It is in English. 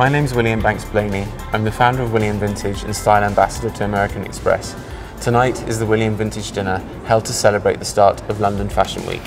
My name is William Banks Blaney. I'm the founder of William Vintage and style ambassador to American Express. Tonight is the William Vintage dinner held to celebrate the start of London Fashion Week.